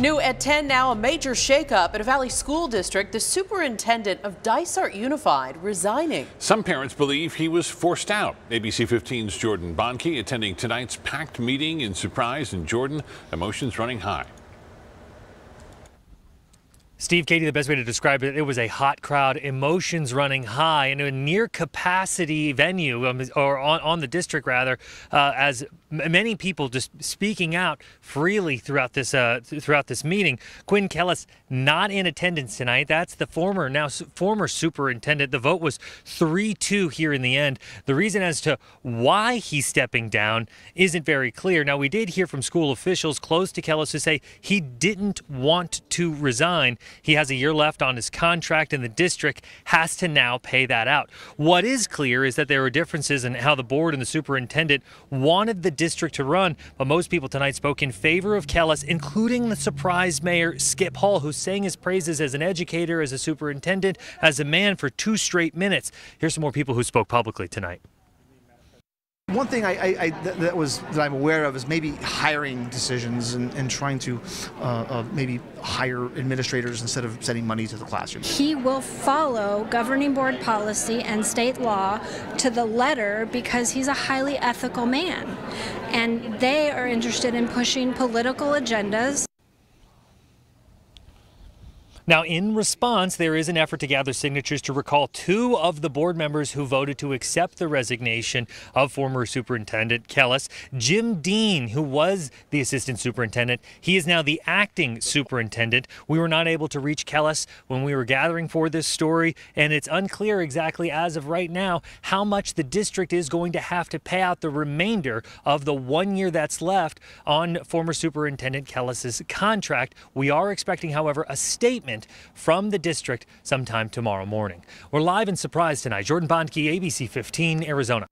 New at 10 now, a major shakeup at a Valley School District. The superintendent of Dysart Unified resigning. Some parents believe he was forced out. ABC 15's Jordan Bontke attending tonight's packed meeting in Surprise in Jordan. Emotions running high. Steve Katie, the best way to describe it, it was a hot crowd, emotions running high, in a near capacity venue, um, or on, on the district rather, uh, as many people just speaking out freely throughout this uh, throughout this meeting. Quinn Kellis not in attendance tonight. That's the former now former superintendent. The vote was three two here in the end. The reason as to why he's stepping down isn't very clear. Now we did hear from school officials close to Kellis who say he didn't want to resign. He has a year left on his contract, and the district has to now pay that out. What is clear is that there are differences in how the board and the superintendent wanted the district to run, but most people tonight spoke in favor of Kellis, including the surprise mayor, Skip Hall, who sang his praises as an educator, as a superintendent, as a man for two straight minutes. Here's some more people who spoke publicly tonight. One thing I, I, I, that was that I'm aware of is maybe hiring decisions and, and trying to uh, uh, maybe hire administrators instead of sending money to the classroom. He will follow governing board policy and state law to the letter because he's a highly ethical man, and they are interested in pushing political agendas. Now, in response, there is an effort to gather signatures to recall two of the board members who voted to accept the resignation of former Superintendent Kellis. Jim Dean, who was the assistant superintendent, he is now the acting superintendent. We were not able to reach Kellis when we were gathering for this story, and it's unclear exactly as of right now how much the district is going to have to pay out the remainder of the one year that's left on former Superintendent Kellis's contract. We are expecting, however, a statement from the district sometime tomorrow morning. We're live in Surprise tonight. Jordan Bontke, ABC 15, Arizona.